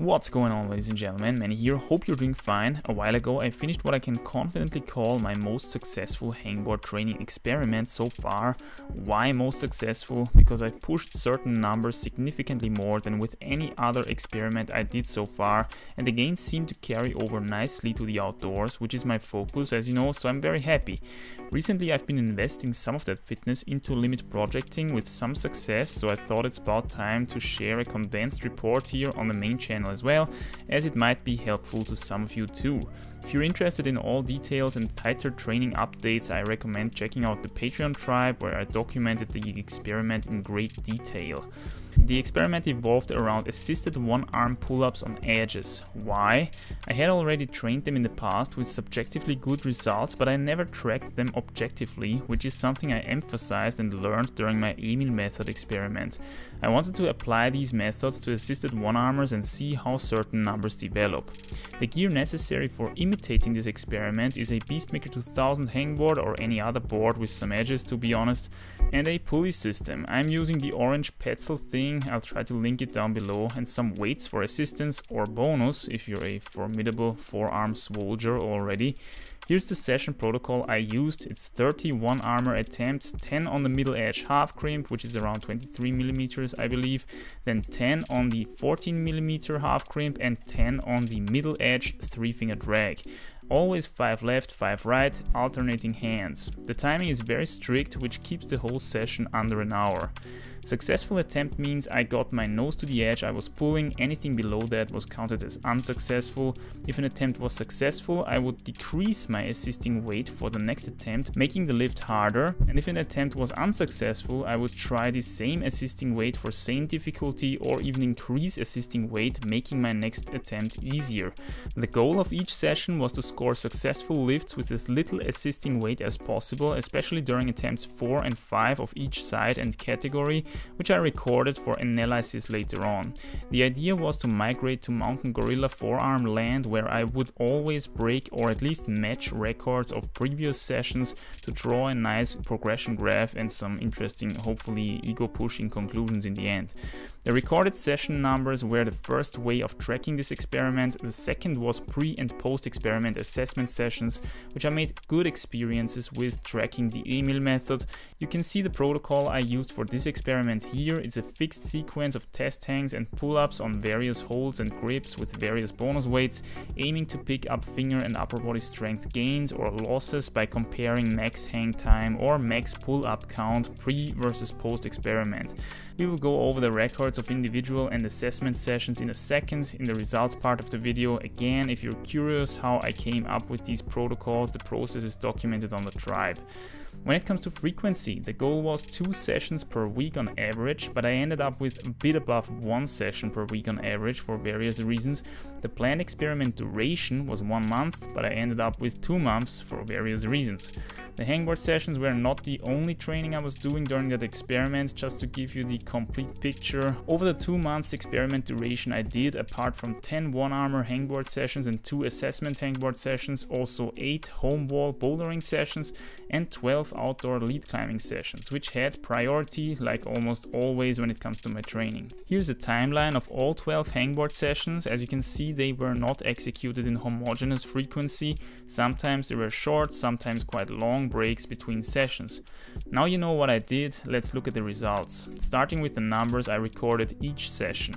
What's going on ladies and gentlemen, Mani here, hope you're doing fine. A while ago I finished what I can confidently call my most successful hangboard training experiment so far. Why most successful? Because I pushed certain numbers significantly more than with any other experiment I did so far and the gains seem to carry over nicely to the outdoors, which is my focus as you know, so I'm very happy. Recently I've been investing some of that fitness into limit projecting with some success, so I thought it's about time to share a condensed report here on the main channel as well, as it might be helpful to some of you too. If you're interested in all details and tighter training updates, I recommend checking out the Patreon tribe where I documented the experiment in great detail. The experiment evolved around assisted one-arm pull-ups on edges. Why? I had already trained them in the past with subjectively good results, but I never tracked them objectively, which is something I emphasized and learned during my Emil method experiment. I wanted to apply these methods to assisted one-armers and see how certain numbers develop. The gear necessary for imitating this experiment is a Beastmaker 2000 hangboard or any other board with some edges to be honest, and a pulley system. I'm using the orange Petzl thing, I'll try to link it down below, and some weights for assistance or bonus if you're a formidable forearm soldier already. Here's the session protocol I used. It's 31 armor attempts, 10 on the middle edge half crimp, which is around 23 millimeters, I believe, then 10 on the 14 millimeter half crimp, and 10 on the middle edge three finger drag. Always 5 left, 5 right, alternating hands. The timing is very strict, which keeps the whole session under an hour. Successful attempt means I got my nose to the edge I was pulling, anything below that was counted as unsuccessful. If an attempt was successful, I would decrease my assisting weight for the next attempt, making the lift harder, and if an attempt was unsuccessful, I would try the same assisting weight for same difficulty or even increase assisting weight, making my next attempt easier. The goal of each session was to score successful lifts with as little assisting weight as possible, especially during attempts 4 and 5 of each side and category, which I recorded for analysis later on. The idea was to migrate to Mountain Gorilla forearm land where I would always break or at least match records of previous sessions to draw a nice progression graph and some interesting, hopefully ego pushing conclusions in the end. The recorded session numbers were the first way of tracking this experiment, the second was pre and post experiment assessment sessions, which I made good experiences with tracking the Emil method. You can see the protocol I used for this experiment here, it's a fixed sequence of test hangs and pull-ups on various holds and grips with various bonus weights, aiming to pick up finger and upper body strength gains or losses by comparing max hang time or max pull-up count pre versus post experiment. We will go over the records of individual and assessment sessions in a second in the results part of the video. Again, if you're curious how I came up with these protocols, the process is documented on the tribe. When it comes to frequency, the goal was two sessions per week on average, but I ended up with a bit above one session per week on average for various reasons. The planned experiment duration was one month, but I ended up with two months for various reasons. The hangboard sessions were not the only training I was doing during that experiment, just to give you the complete picture. Over the two months experiment duration I did, apart from 10 one armer hangboard sessions and two assessment hangboard sessions, also 8 home wall bouldering sessions and 12 outdoor lead climbing sessions, which had priority like almost always when it comes to my training. Here's a timeline of all 12 hangboard sessions. As you can see, they were not executed in homogeneous frequency. Sometimes they were short, sometimes quite long breaks between sessions. Now you know what I did, let's look at the results. Starting with the numbers I recorded each session.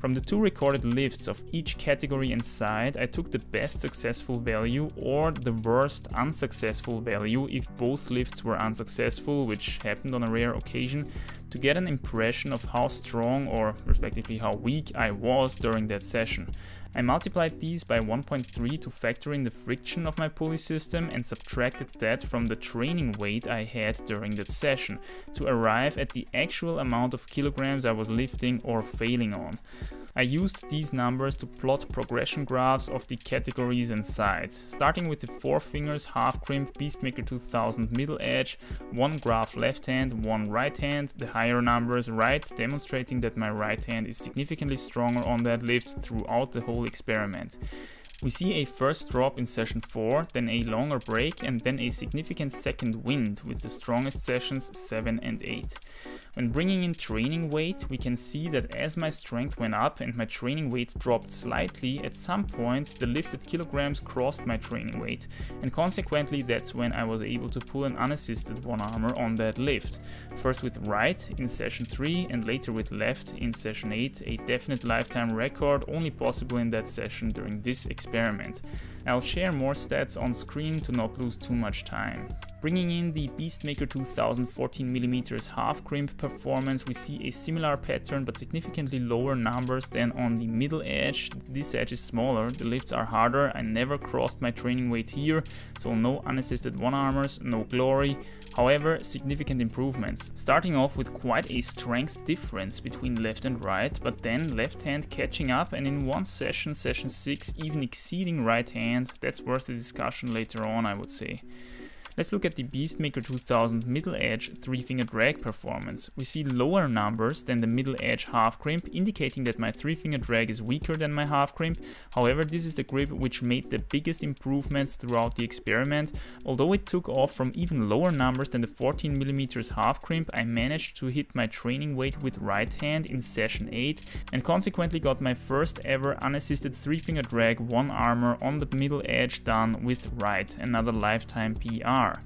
From the two recorded lifts of each category and side, I took the best successful value or the worst unsuccessful value if both lifts were unsuccessful, which happened on a rare occasion, to get an impression of how strong or respectively how weak I was during that session. I multiplied these by 1.3 to factor in the friction of my pulley system and subtracted that from the training weight I had during that session to arrive at the actual amount of kilograms I was lifting or failing on. I used these numbers to plot progression graphs of the categories and sides, starting with the 4 fingers half crimp Beastmaker 2000 middle edge, one graph left hand, one right hand, the higher numbers right, demonstrating that my right hand is significantly stronger on that lift throughout the whole experiment. We see a first drop in session 4, then a longer break and then a significant second wind with the strongest sessions 7 and 8. When bringing in training weight, we can see that as my strength went up and my training weight dropped slightly, at some point the lifted kilograms crossed my training weight, and consequently that's when I was able to pull an unassisted one armer on that lift. First with right in session 3 and later with left in session 8, a definite lifetime record only possible in that session during this experiment. I'll share more stats on screen to not lose too much time. Bringing in the Beastmaker 2000 14mm half crimp performance, we see a similar pattern but significantly lower numbers than on the middle edge. This edge is smaller, the lifts are harder, I never crossed my training weight here, so no unassisted one-armers, no glory. However, significant improvements, starting off with quite a strength difference between left and right, but then left hand catching up and in one session, session 6, even exceeding right hand, that's worth a discussion later on I would say. Let's look at the Beastmaker 2000 middle edge 3-finger drag performance. We see lower numbers than the middle edge half crimp, indicating that my 3-finger drag is weaker than my half crimp. However, this is the grip which made the biggest improvements throughout the experiment. Although it took off from even lower numbers than the 14mm half crimp, I managed to hit my training weight with right hand in session 8 and consequently got my first ever unassisted 3-finger drag one armer on the middle edge done with right, another lifetime PR are.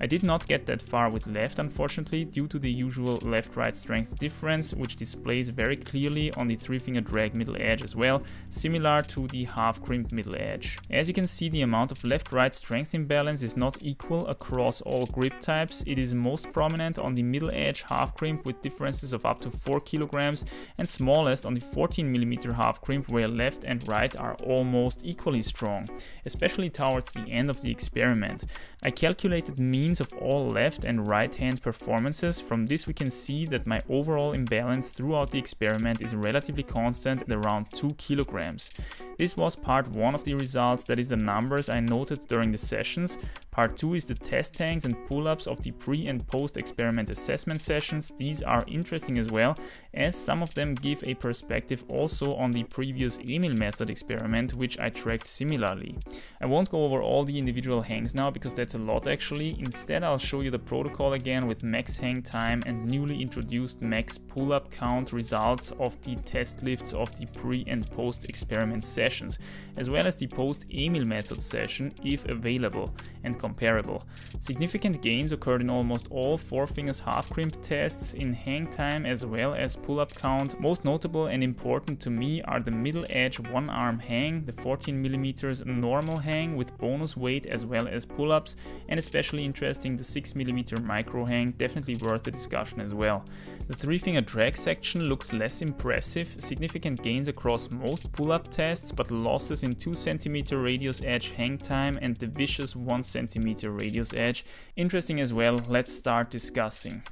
I did not get that far with left unfortunately due to the usual left-right strength difference which displays very clearly on the three-finger drag middle edge as well, similar to the half-crimped middle edge. As you can see the amount of left-right strength imbalance is not equal across all grip types, it is most prominent on the middle edge half crimp with differences of up to 4 kilograms and smallest on the 14mm half crimp where left and right are almost equally strong, especially towards the end of the experiment. I calculated means of all left and right hand performances. From this we can see that my overall imbalance throughout the experiment is relatively constant at around 2 kilograms. This was part 1 of the results, that is the numbers I noted during the sessions. Part 2 is the test tanks and pull-ups of the pre and post experiment assessment sessions. These are interesting as well, as some of them give a perspective also on the previous Emil method experiment, which I tracked similarly. I won't go over all the individual hangs now, because that's a lot actually. Instead I'll show you the protocol again with max hang time and newly introduced max pull-up count results of the test lifts of the pre and post experiment sessions as well as the post-Emil method session if available and comparable. Significant gains occurred in almost all four fingers half crimp tests in hang time as well as pull-up count. Most notable and important to me are the middle edge one arm hang, the 14mm normal hang with bonus weight as well as pull-ups, and especially interesting the 6mm micro hang, definitely worth a discussion as well. The three finger drag section looks less impressive, significant gains across most pull-up tests but losses in 2cm radius edge hang time and the vicious 1cm radius edge. Interesting as well, let's start discussing.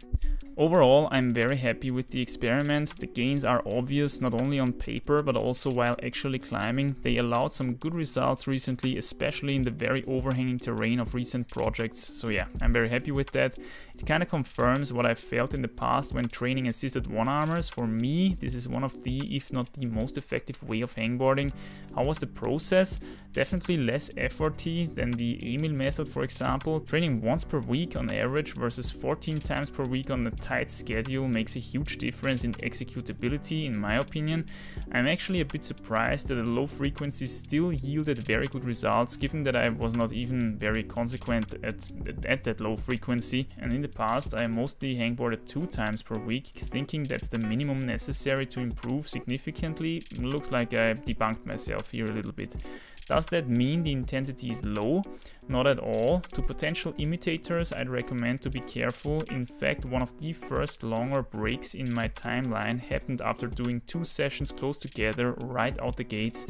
Overall, I'm very happy with the experiment. The gains are obvious not only on paper but also while actually climbing. They allowed some good results recently, especially in the very overhanging terrain of recent projects. So yeah, I'm very happy with that. It kind of confirms what I felt in the past when training assisted one-armers. For me, this is one of the, if not the most effective way of hangboarding. How was the process? Definitely less efforty than the Emil method, for example. Training once per week on average versus 14 times per week on the tight schedule makes a huge difference in executability in my opinion. I'm actually a bit surprised that the low frequency still yielded very good results given that I was not even very consequent at, at that low frequency and in the past I mostly hangboarded two times per week thinking that's the minimum necessary to improve significantly. Looks like I debunked myself here a little bit. Does that mean the intensity is low? Not at all. To potential imitators, I'd recommend to be careful. In fact, one of the first longer breaks in my timeline happened after doing two sessions close together right out the gates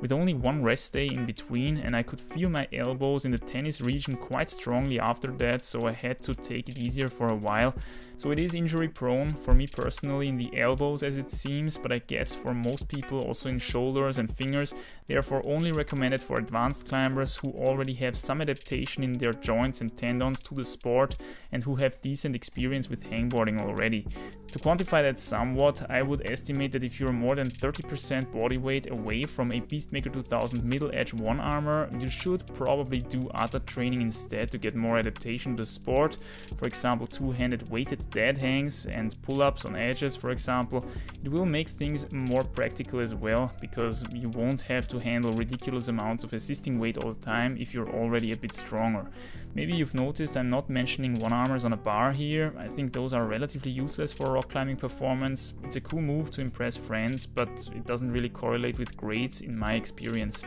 with only one rest day in between and I could feel my elbows in the tennis region quite strongly after that so I had to take it easier for a while. So it is injury prone for me personally in the elbows as it seems but I guess for most people also in shoulders and fingers therefore only recommended for advanced climbers who already have some adaptation in their joints and tendons to the sport and who have decent experience with hangboarding already. To quantify that somewhat, I would estimate that if you're more than 30% body weight away from a Beastmaker 2000 middle edge one armer, you should probably do other training instead to get more adaptation to the sport. For example, two-handed weighted dead hangs and pull-ups on edges, for example. It will make things more practical as well because you won't have to handle ridiculous amounts of assisting weight all the time if you're already a bit stronger. Maybe you've noticed I'm not mentioning one armers on a bar here. I think those are relatively useless for rock climbing performance. It's a cool move to impress friends, but it doesn't really correlate with grades in my experience.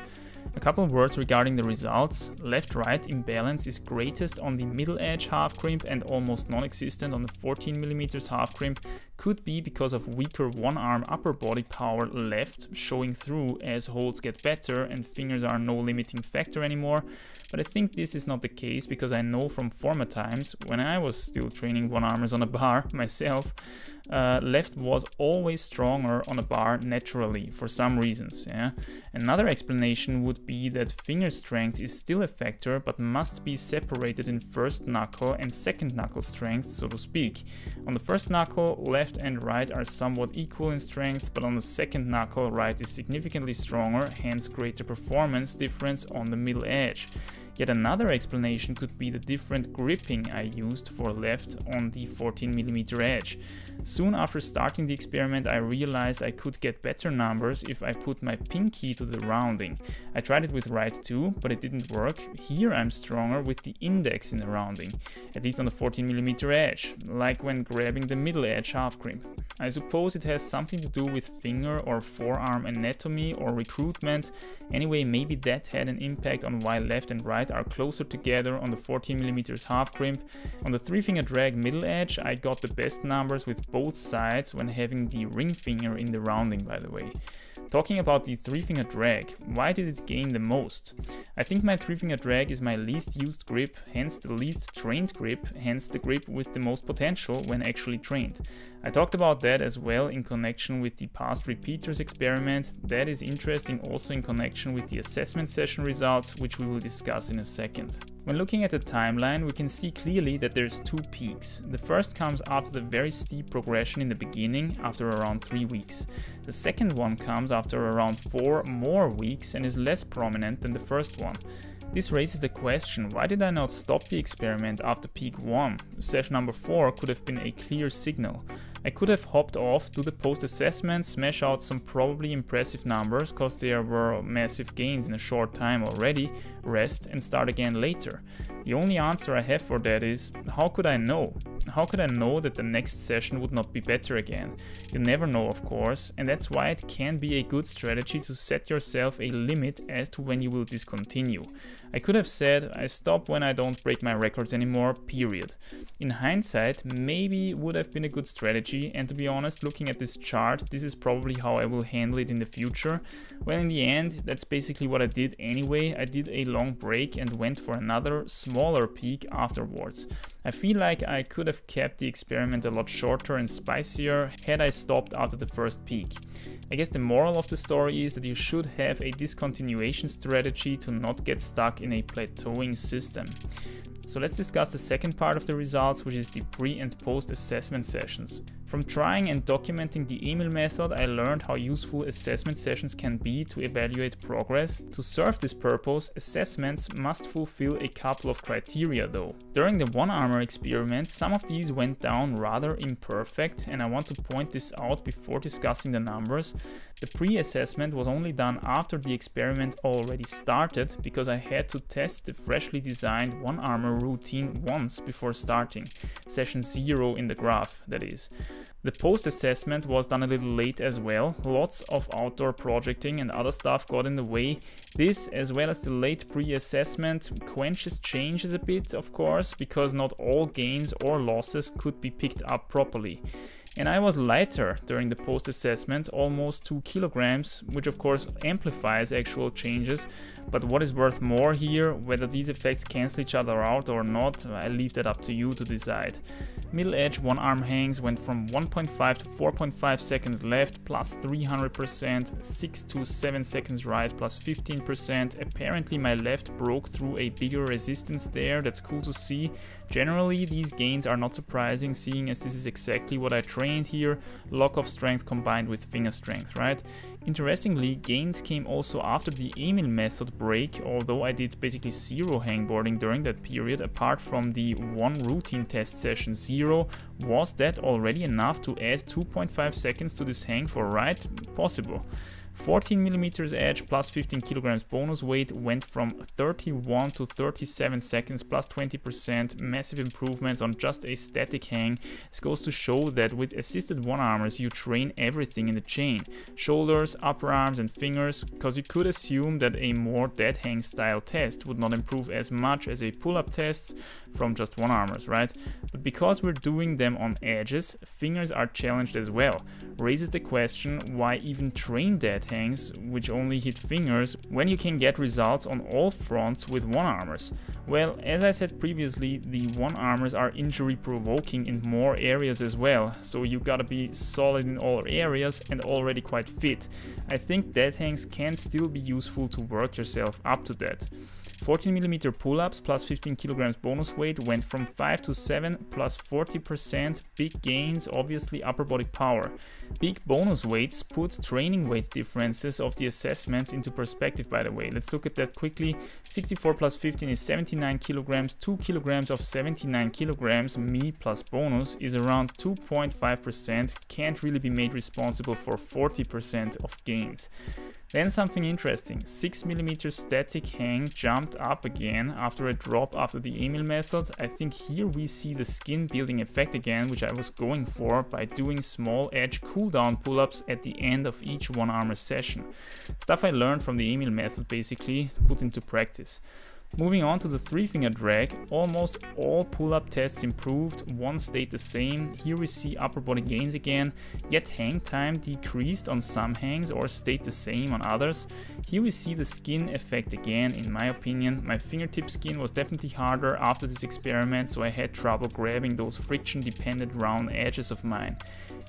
A couple of words regarding the results. Left-right imbalance is greatest on the middle edge half crimp and almost non-existent on the 14mm half crimp. Could be because of weaker one arm upper body power left showing through as holds get better and fingers are no limiting factor anymore. But I think this is not the case because I know from former times, when I was still training one armers on a bar myself, uh, left was always stronger on a bar naturally for some reasons. Yeah? Another explanation would be that finger strength is still a factor but must be separated in first knuckle and second knuckle strength, so to speak. On the first knuckle, left and right are somewhat equal in strength, but on the second knuckle, right is significantly stronger, hence greater performance difference on the middle edge. Yet another explanation could be the different gripping I used for left on the 14mm edge. Soon after starting the experiment I realized I could get better numbers if I put my pinky to the rounding. I tried it with right too, but it didn't work. Here I'm stronger with the index in the rounding, at least on the 14mm edge, like when grabbing the middle edge half crimp. I suppose it has something to do with finger or forearm anatomy or recruitment. Anyway, maybe that had an impact on why left and right are closer together on the 14mm half crimp. On the 3 finger drag middle edge I got the best numbers with both sides when having the ring finger in the rounding by the way. Talking about the three finger drag, why did it gain the most? I think my three finger drag is my least used grip, hence the least trained grip, hence the grip with the most potential when actually trained. I talked about that as well in connection with the past repeaters experiment. That is interesting also in connection with the assessment session results, which we will discuss in a second. When looking at the timeline, we can see clearly that there's two peaks. The first comes after the very steep progression in the beginning, after around 3 weeks. The second one comes after around 4 more weeks and is less prominent than the first one. This raises the question, why did I not stop the experiment after peak 1? Session number 4 could have been a clear signal. I could have hopped off, do the post-assessment, smash out some probably impressive numbers cause there were massive gains in a short time already, rest and start again later. The only answer I have for that is, how could I know? How could I know that the next session would not be better again? You never know of course, and that's why it can be a good strategy to set yourself a limit as to when you will discontinue. I could have said I stop when I don't break my records anymore, period. In hindsight, maybe would have been a good strategy, and to be honest, looking at this chart, this is probably how I will handle it in the future. Well, in the end, that's basically what I did anyway. I did a long break and went for another smaller peak afterwards. I feel like I could have kept the experiment a lot shorter and spicier had I stopped after the first peak. I guess the moral of the story is that you should have a discontinuation strategy to not get stuck in a plateauing system. So let's discuss the second part of the results, which is the pre and post assessment sessions. From trying and documenting the Emil method, I learned how useful assessment sessions can be to evaluate progress. To serve this purpose, assessments must fulfill a couple of criteria though. During the one armer experiment, some of these went down rather imperfect and I want to point this out before discussing the numbers. The pre-assessment was only done after the experiment already started because I had to test the freshly designed one armer routine once before starting, session 0 in the graph that is. The post assessment was done a little late as well. Lots of outdoor projecting and other stuff got in the way. This, as well as the late pre assessment, quenches changes a bit, of course, because not all gains or losses could be picked up properly. And I was lighter during the post assessment, almost 2 kilograms, which of course amplifies actual changes. But what is worth more here, whether these effects cancel each other out or not, I leave that up to you to decide. Middle edge one arm hangs went from 1.5 to 4.5 seconds left plus 300%, 6 to 7 seconds right plus 15%. Apparently my left broke through a bigger resistance there, that's cool to see. Generally these gains are not surprising seeing as this is exactly what I trained here, lock off strength combined with finger strength, right? Interestingly, gains came also after the Emil method break, although I did basically zero hangboarding during that period, apart from the one routine test session zero. Was that already enough to add 2.5 seconds to this hang for right? Possible. 14 millimeters edge plus 15 kilograms bonus weight went from 31 to 37 seconds plus 20% massive improvements on just a static hang. This goes to show that with assisted one armers you train everything in the chain. Shoulders upper arms and fingers because you could assume that a more dead hang style test would not improve as much as a pull-up tests from just one armers right? But because we're doing them on edges fingers are challenged as well. Raises the question why even train dead hangs, which only hit fingers, when you can get results on all fronts with one armers? Well, as I said previously, the one armers are injury provoking in more areas as well, so you gotta be solid in all areas and already quite fit. I think dead hangs can still be useful to work yourself up to that. 14mm pull-ups plus 15 kilograms bonus weight went from 5 to 7 plus 40%, big gains, obviously upper body power. Big bonus weights put training weight differences of the assessments into perspective by the way. Let's look at that quickly. 64 plus 15 is 79 kilograms, 2 kilograms of 79 kilograms, me plus bonus is around 2.5%, can't really be made responsible for 40% of gains. Then something interesting, 6mm static hang jumped up again after a drop after the Emil method. I think here we see the skin building effect again, which I was going for by doing small edge cooldown pull-ups at the end of each one armer session. Stuff I learned from the Emil method basically, put into practice. Moving on to the three finger drag, almost all pull-up tests improved, one stayed the same. Here we see upper body gains again, yet hang time decreased on some hangs or stayed the same on others. Here we see the skin effect again, in my opinion. My fingertip skin was definitely harder after this experiment, so I had trouble grabbing those friction dependent round edges of mine.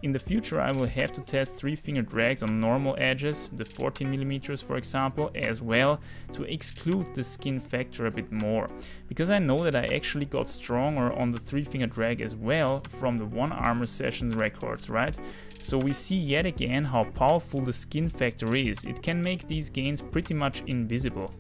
In the future I will have to test three finger drags on normal edges, the 14mm for example, as well, to exclude the skin factor a bit more. Because I know that I actually got stronger on the three finger drag as well from the one armer sessions records, right? So we see yet again how powerful the skin factor is. It can make these gains pretty much invisible.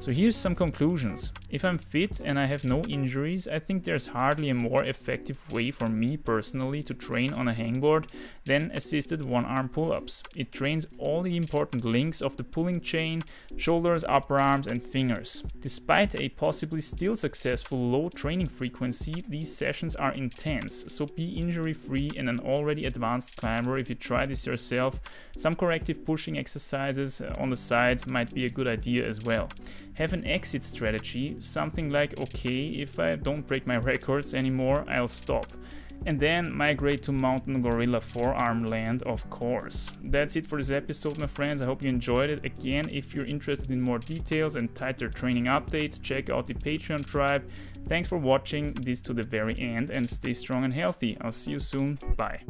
So here's some conclusions. If I'm fit and I have no injuries, I think there's hardly a more effective way for me personally to train on a hangboard than assisted one arm pull-ups. It trains all the important links of the pulling chain, shoulders, upper arms and fingers. Despite a possibly still successful low training frequency, these sessions are intense, so be injury free and an already advanced climber if you try this yourself. Some corrective pushing exercises on the side might be a good idea as well have an exit strategy, something like okay, if I don't break my records anymore, I'll stop. And then migrate to Mountain Gorilla forearm land, of course. That's it for this episode, my friends. I hope you enjoyed it. Again, if you're interested in more details and tighter training updates, check out the Patreon tribe. Thanks for watching this to the very end and stay strong and healthy. I'll see you soon. Bye.